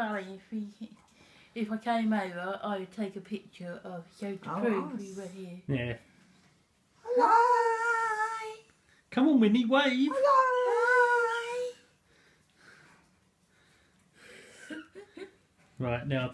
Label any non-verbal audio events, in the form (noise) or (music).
If he, (laughs) if I came over, I would take a picture of show to Oh, prove nice. we were here. Yeah. Hi. Come on, Winnie, wave. Hi. Right, now